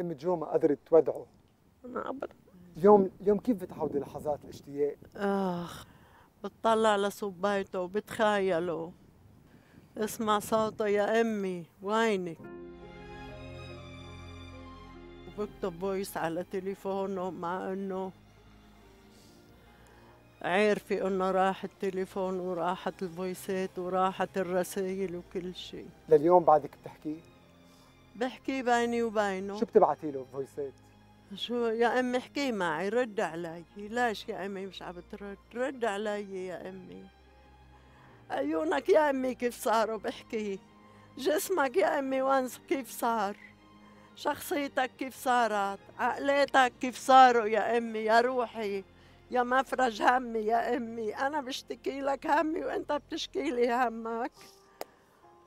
أم جو ما قدرت تودعه؟ أنا ابدا اليوم اليوم كيف بتعودي لحظات الاشتياق؟ آخ بتطلع لصبيته وبتخيله. اسمع صوته يا أمي وينك؟ وبكتب voice على تليفونه مع إنه عارفة إنه راح التليفون وراحت ال voice ات وراحت الرسائل وكل شيء. لليوم بعدك بتحكي؟ بحكي بيني وبينه. شو بتبعتي له فويسات شو يا أمي احكي معي رد علي. ليش يا أمي مش عم ترد؟ رد علي يا أمي. عيونك يا أمي كيف صاروا؟ بحكي. جسمك يا أمي وين كيف صار؟ شخصيتك كيف صارت؟ عقليتك كيف صاروا يا أمي؟ يا روحي. يا مفرج همي يا أمي. أنا بشتكي لك همي وأنت بتشكي لي همك.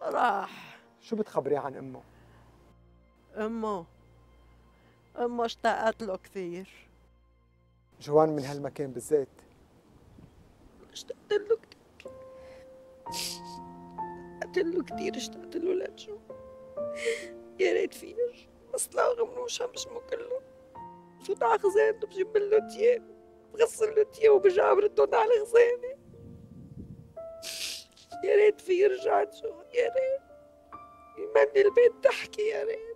راح. شو بتخبريه عن أمه؟ امه امه اشتقت له كثير. جوان من هالمكان بالذات اشتقت له كثير اشتقت له كثير اشتقت له لجو يا ريت فير. بس لاغمره وشمشمه كله. فوت على خزانته بجيب له تياب بغسل له تياب وبرجع بردهم على خزانته يا ريت في يرجع جو يا ريت. يمني البيت تحكي يا ريت.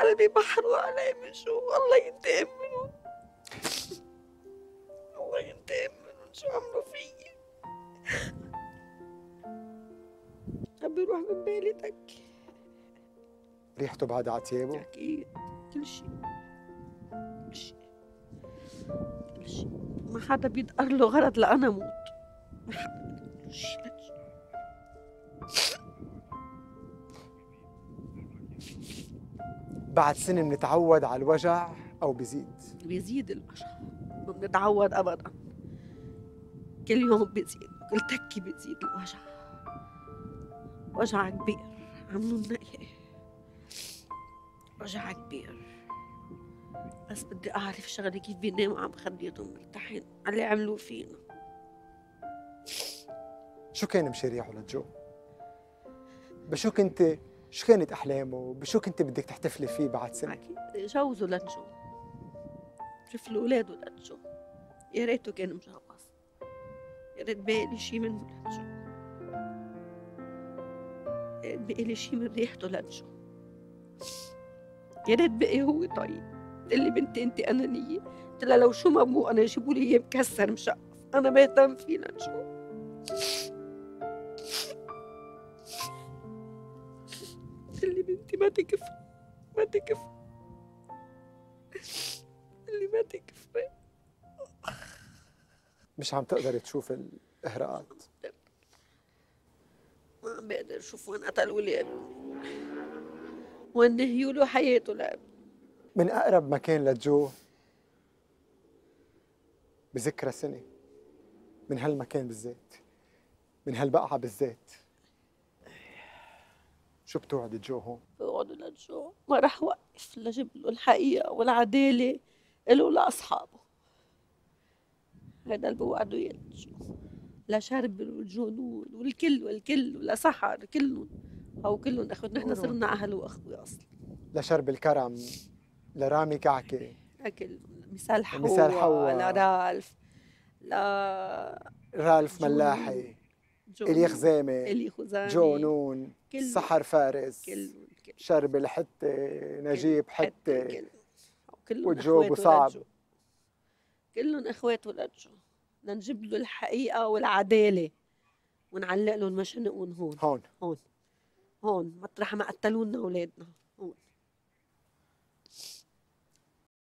قلبي محروق علي من جو الله ينتقم منهم الله ينتقم منهم شو عملوا فيي؟ عم بيروح من بالي تك ريحته بعد على ثيابه أكيد. كل شيء كل شيء كل شيء ما حدا بيدقر له غرض لأنا موت. ما حدا. كل شيء بعد سنة بنتعود على الوجع أو بيزيد بيزيد الوجع. ما بنتعود ابدا. كل يوم بيزيد كل تكي بيزيد الوجع. وجع كبير عملوا لنا اياه وجع كبير. بس بدي أعرف شغلة كيف بيناموا عم خليتهم مرتاحين على اللي عملوه فينا. شو كان مشاريعه لجو بشو كنت شو كانت أحلامه؟ بشو كنت بدك تحتفلي فيه بعد أكيد جوزوا لنجو. شوف اولاده لنجو. يا ريته كان مجوز. يا ريت بقالي شي منه لنجو. يا ريت بقالي شي من ريحته لنجو. يا ريت بقي هو طيب. قال لي بنتي انت أنانية. قلت لها لو شو ما مو أنا جيبوا لي إياه مكسر مشقف أنا بهتم فيه لنجو. قال لي بنتي ما تكفي ما تكفي اللي ما تكفي مش عم تقدري تشوف الإهراءات؟ ما عم بقدر أشوف وين قتل ولاده وين نهيوا له حياته لأب من أقرب مكان لجو بذكرى سنة. من هالمكان بالذات. من هالبقعة بالذات. شو بتوعدي جو هون بقعدوا للجو ما رح وقف لجيب له الحقيقة والعدالة له ولأصحابه هذا اللي بوعدوا إياه للجو لشرب والجنون والكل والكل ولسحر كلهم. أو كلهم أخوة نحن صرنا أهل وأخوة أصلا. لشرب الكرم لرامي كعكة. أكل مثال حوا مثال حوا. لرالف ل رالف. ملاحي. إلي خزامة إلي خزامي جونون كله. سحر فارس كلهم كلهم شرب الحتة نجيب حتة كلهم. كلهم وجو إخواته وصعب. كلهم اخواته لجو بدنا نجيب له الحقيقة والعدالة ونعلق لهم مشنقهم هون هون هون مطرح ما قتلوا لنا أولادنا